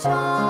time.